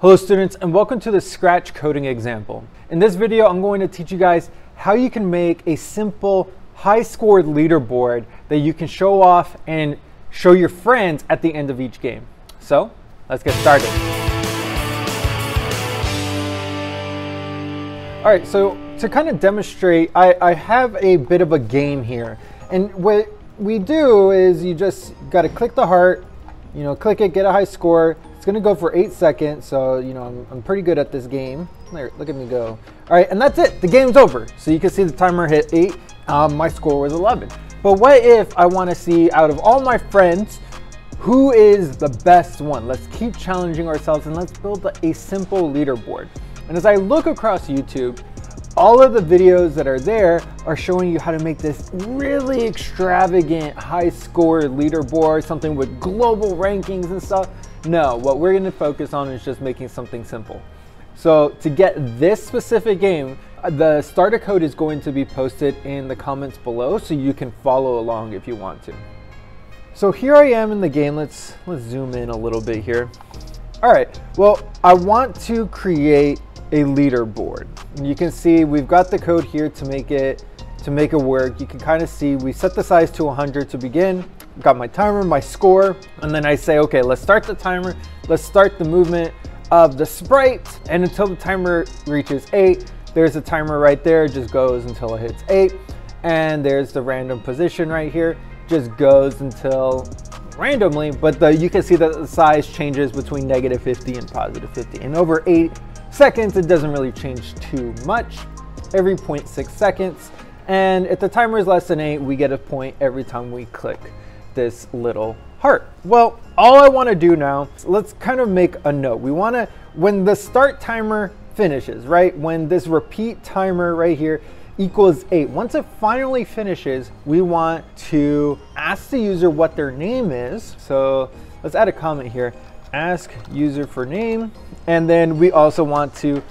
Hello students and welcome to the Scratch coding example. In this video I'm going to teach you guys how you can make a simple high scored leaderboard that you can show off and show your friends at the end of each game. So let's get started. All right, so to kind of demonstrate, I, I have a bit of a game here. And what we do is you just got to click the heart, you know, click it, get a high score. It's gonna go for eight seconds, so you know I'm, I'm pretty good at this game. There, look at me go. All right, and that's it. The game's over. So you can see the timer hit eight. Um, my score was 11. But what if I want to see out of all my friends, who is the best one? Let's keep challenging ourselves and let's build a simple leaderboard. And as I look across YouTube, all of the videos that are there are showing you how to make this really extravagant high score leaderboard, something with global rankings and stuff. No, what we're gonna focus on is just making something simple. So to get this specific game, uh, the starter code is going to be posted in the comments below so you can follow along if you want to. So here I am in the game. Let's, let's zoom in a little bit here. All right, well, I want to create a leaderboard. You can see we've got the code here to make it to make it work. You can kind of see we set the size to 100 to begin. Got my timer, my score, and then I say, okay, let's start the timer. Let's start the movement of the sprite. And until the timer reaches eight, there's a timer right there, just goes until it hits eight. And there's the random position right here, just goes until randomly, but the, you can see that the size changes between negative 50 and positive 50. And over eight seconds, it doesn't really change too much. Every 0.6 seconds, and if the timer is less than eight, we get a point every time we click this little heart. Well, all I wanna do now, let's kind of make a note. We wanna, when the start timer finishes, right? When this repeat timer right here equals eight, once it finally finishes, we want to ask the user what their name is. So let's add a comment here. Ask user for name. And then we also want to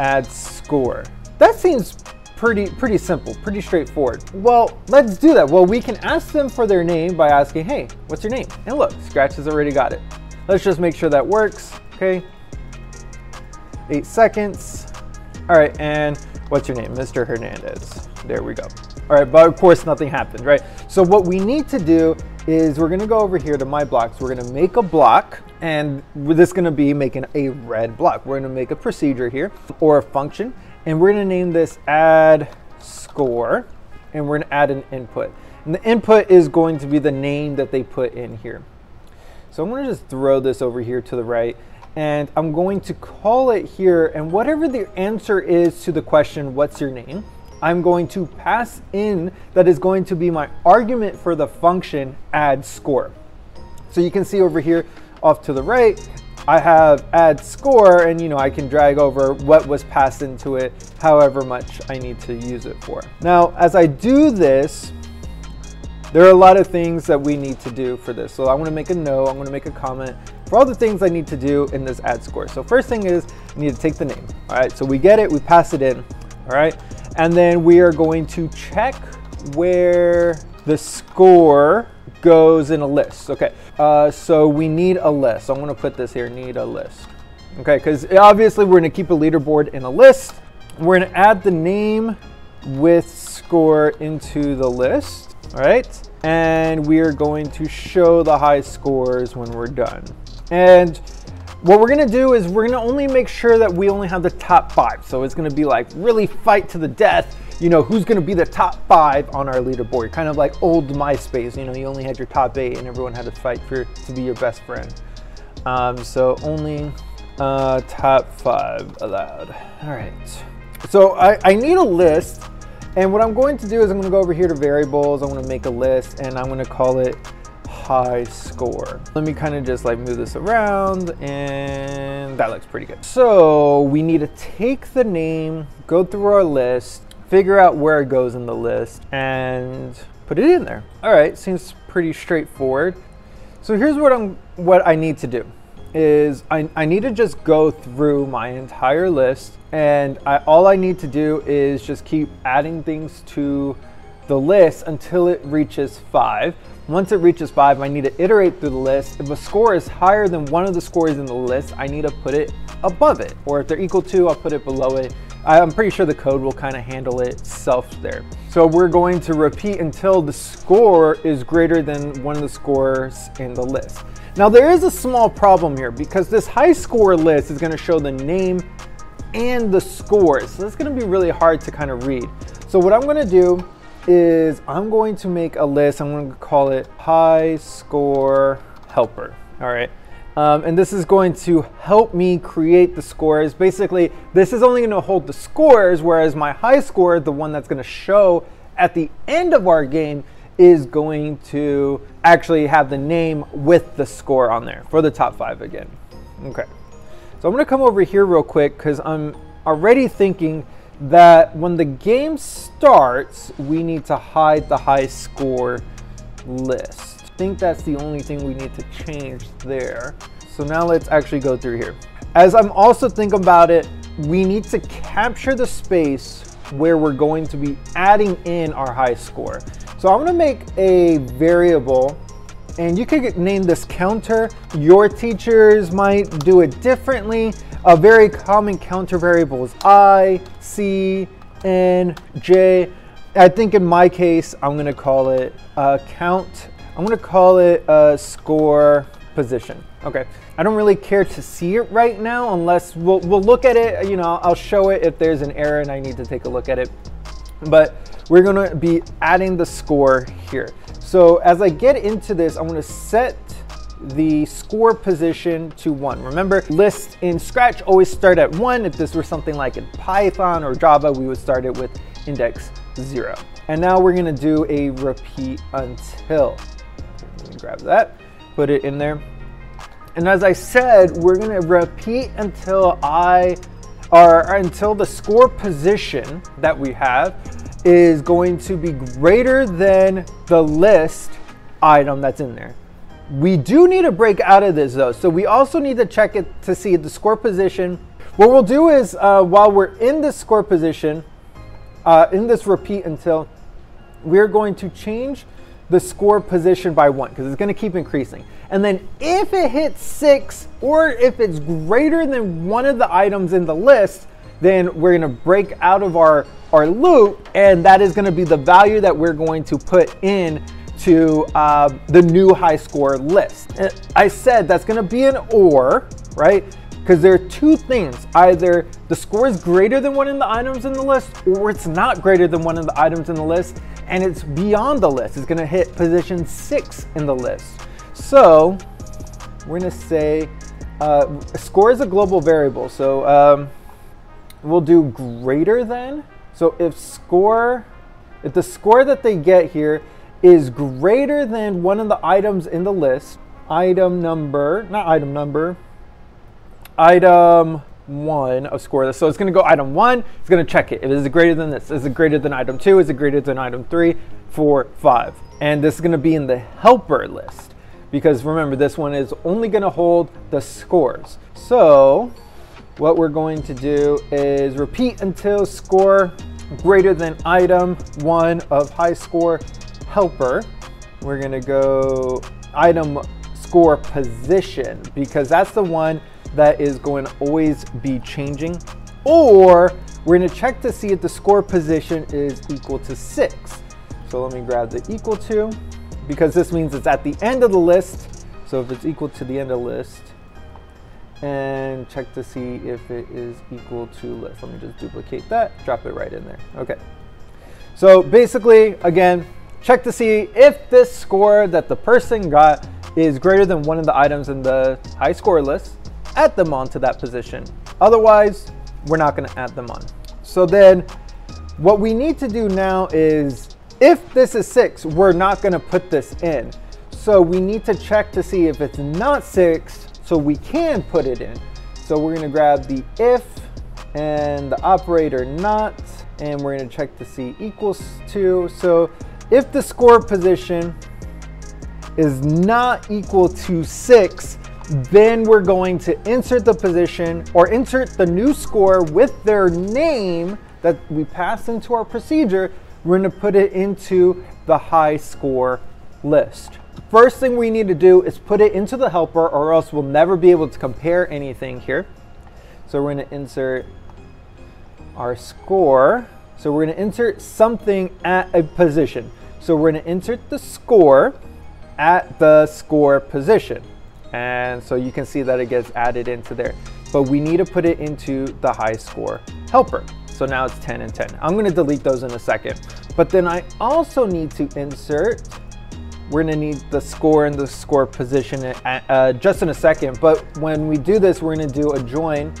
add score. That seems pretty, pretty simple, pretty straightforward. Well, let's do that. Well, we can ask them for their name by asking, hey, what's your name? And look, Scratch has already got it. Let's just make sure that works, okay? Eight seconds. All right, and what's your name? Mr. Hernandez. There we go. All right, but of course nothing happened, right? So what we need to do is we're gonna go over here to my blocks. We're gonna make a block and this is gonna be making a red block. We're gonna make a procedure here or a function and we're gonna name this add score and we're gonna add an input. And the input is going to be the name that they put in here. So I'm gonna just throw this over here to the right and I'm going to call it here and whatever the answer is to the question, what's your name? I'm going to pass in that is going to be my argument for the function add score. So you can see over here off to the right, I have add score and you know I can drag over what was passed into it however much I need to use it for. Now as I do this there are a lot of things that we need to do for this. So I want to make a note, I'm to make a comment for all the things I need to do in this add score. So first thing is I need to take the name. All right, so we get it, we pass it in. All right, and then we are going to check where the score goes in a list. Okay, uh, so we need a list. I'm gonna put this here, need a list. Okay, because obviously we're gonna keep a leaderboard in a list. We're gonna add the name with score into the list, all right? And we are going to show the high scores when we're done. And what we're gonna do is we're gonna only make sure that we only have the top five. So it's gonna be like really fight to the death you know, who's gonna be the top five on our leaderboard. Kind of like old MySpace, you know, you only had your top eight and everyone had to fight for to be your best friend. Um, so only uh, top five allowed. All right. So I, I need a list. And what I'm going to do is I'm gonna go over here to variables. I'm gonna make a list and I'm gonna call it high score. Let me kind of just like move this around and that looks pretty good. So we need to take the name, go through our list, figure out where it goes in the list and put it in there. All right, seems pretty straightforward. So here's what I'm what I need to do is I, I need to just go through my entire list and I, all I need to do is just keep adding things to the list until it reaches five. Once it reaches five, I need to iterate through the list. If a score is higher than one of the scores in the list, I need to put it above it. Or if they're equal to, I'll put it below it. I'm pretty sure the code will kind of handle itself there. So we're going to repeat until the score is greater than one of the scores in the list. Now there is a small problem here because this high score list is gonna show the name and the scores. So it's gonna be really hard to kind of read. So what I'm gonna do is I'm going to make a list. I'm going to call it high score helper. All right. Um, and this is going to help me create the scores. Basically, this is only going to hold the scores, whereas my high score, the one that's going to show at the end of our game, is going to actually have the name with the score on there for the top five again. Okay. So I'm going to come over here real quick because I'm already thinking that when the game starts, we need to hide the high score list. I think that's the only thing we need to change there. So now let's actually go through here. As I'm also thinking about it, we need to capture the space where we're going to be adding in our high score. So I'm gonna make a variable and you could name this counter. Your teachers might do it differently. A very common counter variable is I, C, N, J. I think in my case, I'm gonna call it a count. I'm gonna call it a score position. Okay, I don't really care to see it right now unless we'll, we'll look at it, you know, I'll show it if there's an error and I need to take a look at it. But we're gonna be adding the score here. So as I get into this, I'm gonna set the score position to one. Remember, lists in Scratch always start at one. If this were something like in Python or Java, we would start it with index zero. And now we're gonna do a repeat until. Let me grab that, put it in there. And as I said, we're gonna repeat until I, or until the score position that we have is going to be greater than the list item that's in there. We do need to break out of this though. So we also need to check it to see the score position. What we'll do is uh, while we're in this score position, uh, in this repeat until, we're going to change the score position by one because it's going to keep increasing. And then if it hits six or if it's greater than one of the items in the list, then we're going to break out of our, our loop and that is going to be the value that we're going to put in to uh, the new high score list. I said that's gonna be an or, right? Because there are two things. Either the score is greater than one of the items in the list, or it's not greater than one of the items in the list, and it's beyond the list. It's gonna hit position six in the list. So we're gonna say uh, score is a global variable. So um, we'll do greater than. So if score, if the score that they get here is greater than one of the items in the list, item number, not item number, item one of score list. So it's going to go item one, it's going to check it. If it is greater than this, is it greater than item two, is it greater than item three, four, five. And this is going to be in the helper list because remember, this one is only going to hold the scores. So what we're going to do is repeat until score greater than item one of high score helper, we're gonna go item score position because that's the one that is going to always be changing. Or we're gonna check to see if the score position is equal to six. So let me grab the equal to because this means it's at the end of the list. So if it's equal to the end of the list, and check to see if it is equal to list. Let me just duplicate that, drop it right in there. Okay. So basically, again, Check to see if this score that the person got is greater than one of the items in the high score list, add them onto that position. Otherwise, we're not gonna add them on. So then what we need to do now is if this is six, we're not gonna put this in. So we need to check to see if it's not six, so we can put it in. So we're gonna grab the if and the operator not, and we're gonna check to see equals to. So if the score position is not equal to six, then we're going to insert the position or insert the new score with their name that we passed into our procedure. We're to put it into the high score list. First thing we need to do is put it into the helper or else we'll never be able to compare anything here. So we're to insert our score. So we're to insert something at a position. So we're to insert the score at the score position. And so you can see that it gets added into there. But we need to put it into the high score helper. So now it's 10 and 10. I'm gonna delete those in a second. But then I also need to insert, we're gonna need the score and the score position uh, uh just in a second. But when we do this, we're gonna do a join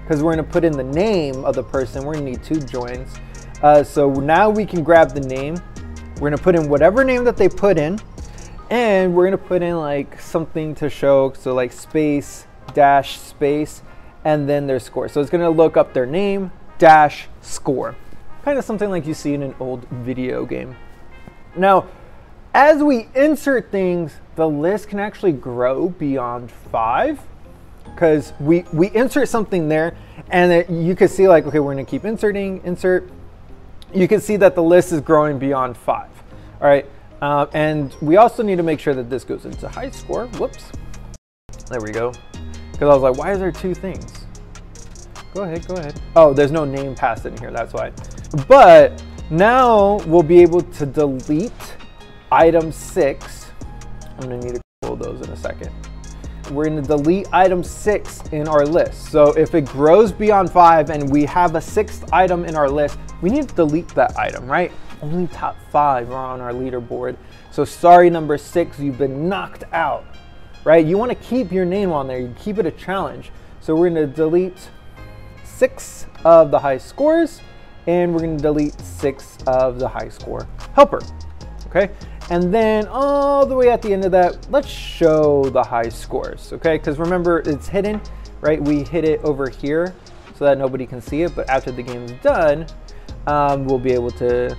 because we're gonna put in the name of the person. We're gonna need two joins. Uh, so now we can grab the name. We're gonna put in whatever name that they put in and we're gonna put in like something to show, so like space, dash, space, and then their score. So it's gonna look up their name, dash, score. Kind of something like you see in an old video game. Now, as we insert things, the list can actually grow beyond five because we, we insert something there and it, you can see like, okay, we're gonna keep inserting, insert. You can see that the list is growing beyond five. All right, uh, and we also need to make sure that this goes into high score. Whoops. There we go. Because I was like, why is there two things? Go ahead, go ahead. Oh, there's no name passed in here, that's why. But now we'll be able to delete item six. I'm gonna need to pull those in a second. We're gonna delete item six in our list. So if it grows beyond five and we have a sixth item in our list, we need to delete that item, right? Only top five are on our leaderboard. So sorry, number six, you've been knocked out, right? You want to keep your name on there. You keep it a challenge. So we're going to delete six of the high scores, and we're going to delete six of the high score helper. Okay, and then all the way at the end of that, let's show the high scores. Okay, because remember it's hidden, right? We hit it over here so that nobody can see it. But after the game's done, um, we'll be able to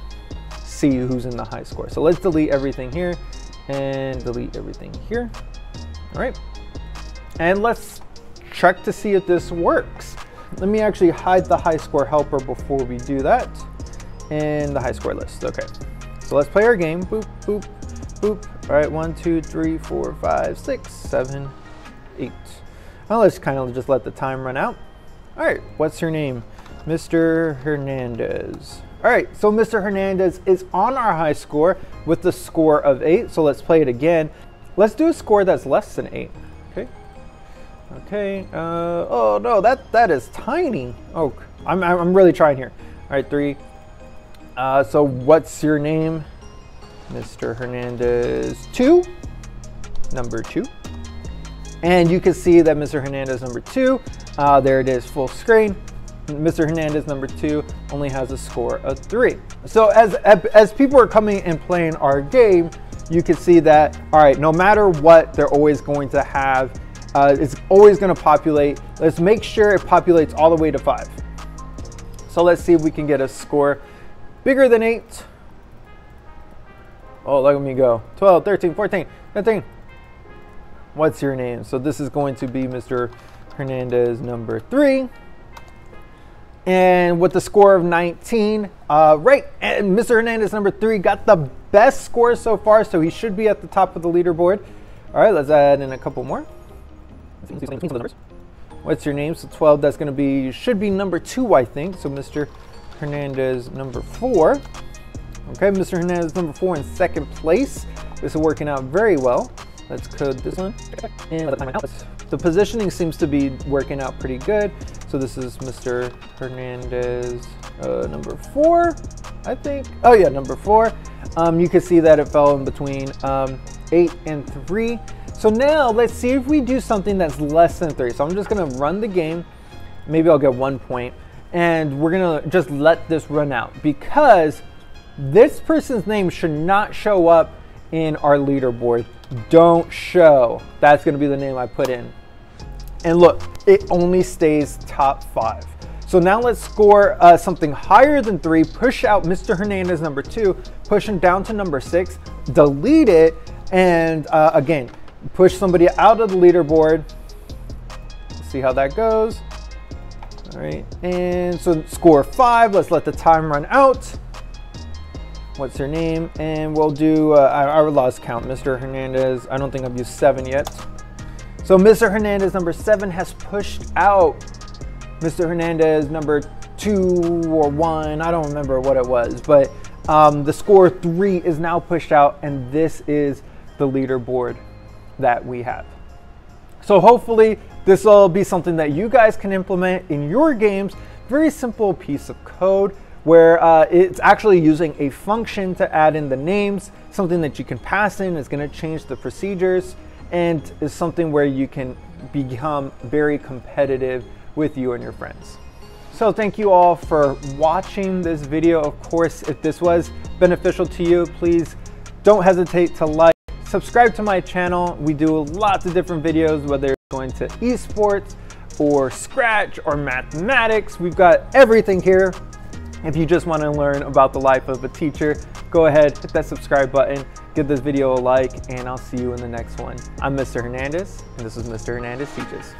see who's in the high score. So let's delete everything here and delete everything here. All right. And let's check to see if this works. Let me actually hide the high score helper before we do that. And the high score list, okay. So let's play our game, boop, boop, boop. All right, one, two, three, four, five, six, seven, eight. Well, let's kind of just let the time run out. All right, what's your name? Mr. Hernandez. All right, so Mr. Hernandez is on our high score with the score of eight. So let's play it again. Let's do a score that's less than eight. Okay. Okay. Uh, oh no, that that is tiny. Oh, I'm I'm really trying here. All right, three. Uh, so what's your name, Mr. Hernandez? Two. Number two. And you can see that Mr. Hernandez number two. Uh, there it is, full screen. Mr. Hernandez, number two, only has a score of three. So as, as people are coming and playing our game, you can see that, all right, no matter what, they're always going to have, uh, it's always gonna populate. Let's make sure it populates all the way to five. So let's see if we can get a score bigger than eight. Oh, at me go. 12, 13, 14, 15. What's your name? So this is going to be Mr. Hernandez number three and with the score of 19. Uh, right, and Mr. Hernandez, number three, got the best score so far, so he should be at the top of the leaderboard. All right, let's add in a couple more. What's your name? So 12, that's going to be, should be number two, I think. So Mr. Hernandez, number four. Okay, Mr. Hernandez, number four in second place. This is working out very well. Let's code this one. And. The positioning seems to be working out pretty good. So this is Mr. Hernandez, uh, number four, I think. Oh yeah, number four. Um, you can see that it fell in between um, eight and three. So now let's see if we do something that's less than three. So I'm just gonna run the game. Maybe I'll get one. And we're gonna just let this run out because this person's name should not show up in our leaderboard. Don't show. That's to be the name I put in. And look, it only stays top five. So now let's score uh, something higher than three, push out Mr. Hernandez number two, push him down to number six, delete it, and uh, again, push somebody out of the leaderboard. Let's see how that goes. All right, and so score five, let's let the time run out. what's her name, and we'll do, uh, I, I lost count, Mr. Hernandez. I don't think I've used seven yet. So Mr. Hernandez number seven has pushed out Mr. Hernandez number two or one. I don't remember what it was, but um, the score three is now pushed out, and this is the leaderboard that we have. So hopefully this will be something that you guys can implement in your games. Very simple piece of code where uh, it's actually using a function to add in the names, something that you can pass in is gonna change the procedures, and is something where you can become very competitive with you and your friends. So thank you all for watching this video. Of course, if this was beneficial to you, please don't hesitate to like, subscribe to my channel. We do lots of different videos, whether it's going to esports or Scratch or mathematics. We've got everything here. If you just want to learn about the life of a teacher, go ahead, hit that subscribe button, give this video a like, and I'll see you in the next one. I'm Mr. Hernandez, and this is Mr. Hernandez Teaches.